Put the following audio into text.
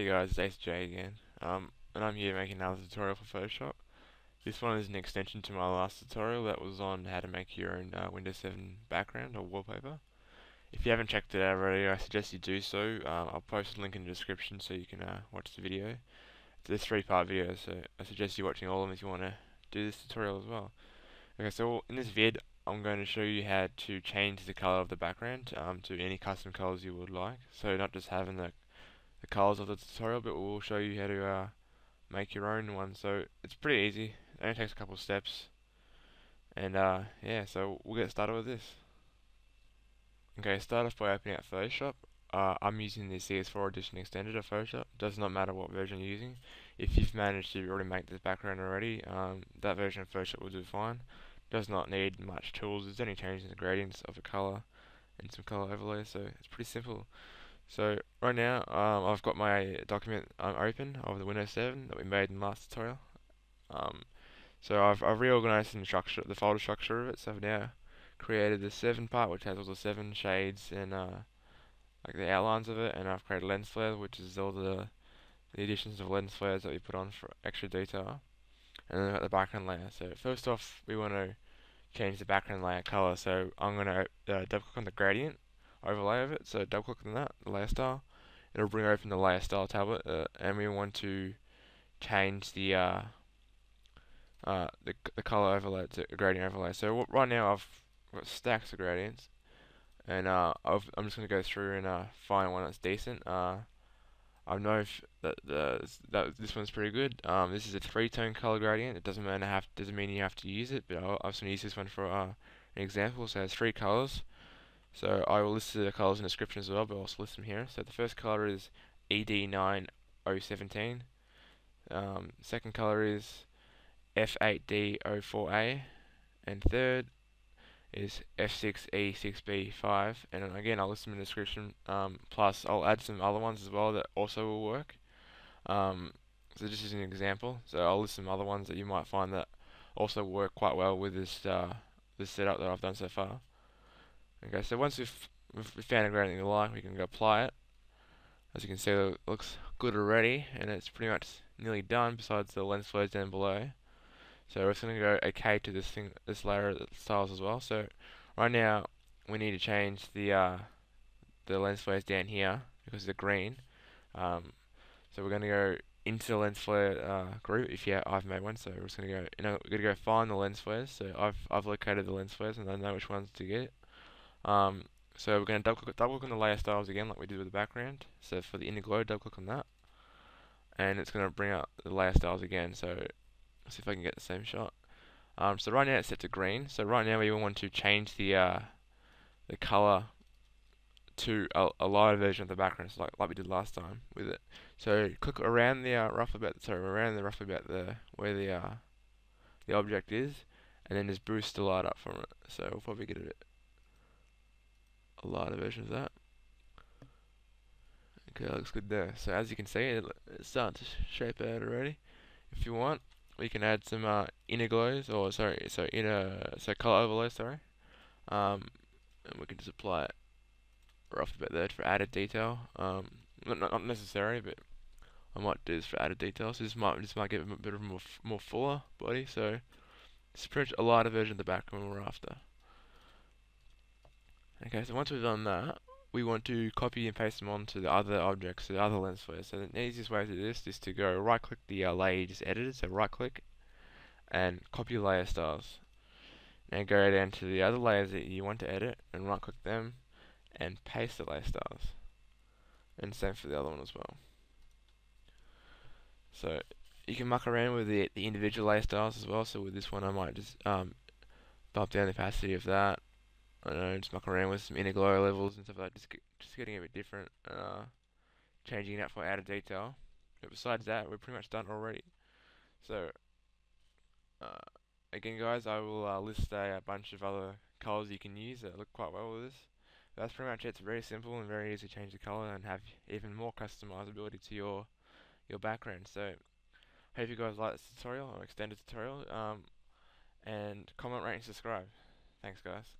Hey guys, it's ACJ again, um, and I'm here making another tutorial for Photoshop. This one is an extension to my last tutorial that was on how to make your own uh, Windows 7 background or wallpaper. If you haven't checked it out already, I suggest you do so. Um, I'll post a link in the description so you can uh, watch the video. It's a three-part video, so I suggest you watching all of them if you want to do this tutorial as well. Okay, so in this vid, I'm going to show you how to change the color of the background um, to any custom colors you would like. So not just having the the colors of the tutorial, but we'll show you how to uh, make your own one. So it's pretty easy. It only takes a couple of steps. And uh, yeah, so we'll get started with this. Okay, start off by opening up Photoshop. Uh, I'm using the CS4 Edition extended of Photoshop. Does not matter what version you're using. If you've managed to already make this background already, um, that version of Photoshop will do fine. Does not need much tools. There's only changing the gradients of the color and some color overlay, so it's pretty simple. So right now um, I've got my document um, open of the Windows 7 that we made in the last tutorial. Um, so I've, I've reorganized the structure, the folder structure of it. So I've now created the 7 part, which has all the 7 shades and uh, like the outlines of it, and I've created lens flare, which is all the the additions of lens flares that we put on for extra detail, and then I've got the background layer. So first off, we want to change the background layer color. So I'm going to uh, double click on the gradient overlay of it. So double click on that, the layer style. It'll bring open the layer style tablet, uh, and we want to change the uh, uh, the the color overlay to a gradient overlay. So right now I've got stacks of gradients, and uh, i am just going to go through and uh, find one that's decent. Uh, I know that, that this one's pretty good. Um, this is a three-tone color gradient. It doesn't mean have doesn't mean you have to use it, but I'll, I'm just use this one for uh, an example. So it has three colors. So I will list the colors in the description as well, but I'll also list them here. So the first color is ED9017. Um, second color is F8D04A. And third is F6E6B5. And again, I'll list them in the description. Um, plus, I'll add some other ones as well that also will work. Um, so just as an example. So I'll list some other ones that you might find that also work quite well with this uh, this setup that I've done so far. Okay, so once we've, we've found a gradient we like, we can go apply it. As you can see, it looks good already, and it's pretty much nearly done, besides the lens flares down below. So we're just going to go OK to this thing, this layer of styles as well. So right now, we need to change the uh, the lens flares down here because they're green. Um, so we're going to go into the lens flare uh, group if you I've made one. So we're just going to go, you know, we're to go find the lens flares. So I've I've located the lens flares and I know which ones to get. Um, so we're going to double click, double click on the layer styles again like we did with the background. So for the inner glow, double click on that. And it's going to bring up the layer styles again. So let's see if I can get the same shot. Um, so right now it's set to green. So right now we want to change the uh, the color to a, a, lighter version of the background, so like like we did last time with it. So click around the uh, roughly about sorry around the roughly about the where the uh, the object is, and then just boost the light up from it. So we'll probably get it a lot of of that. Okay, looks good there. So as you can see, it, it's starting to shape out already. If you want, we can add some uh, inner glows, or sorry, so inner, so color overlay, sorry. Um, and we can just apply it rough a bit there for added detail. Um, not, not necessary, but I might do this for added detail. So this might this might give it a bit of a more more fuller body. So it's pretty a lighter version of the background we're after. Okay, so once we've done that, we want to copy and paste them onto the other objects, the other lens flares. So the easiest way to do this is to go right click the uh, layer you just edited, so right click and copy layer styles. Now go down to the other layers that you want to edit and right click them and paste the layer styles. And same for the other one as well. So you can muck around with the, the individual layer styles as well. So with this one I might just um, bump down the opacity of that I don't know, just mucking around with some inner glow levels and stuff like that, just, just getting a bit different, uh, changing that for added detail. But besides that, we're pretty much done already. So, uh, again guys, I will uh, list a, a, bunch of other colors you can use that look quite well with this. That's pretty much it. It's very simple and very easy to change the color and have even more customizability to your your background. So, hope you guys like this tutorial or extended tutorial. Um, and comment, rate, and subscribe. Thanks, guys.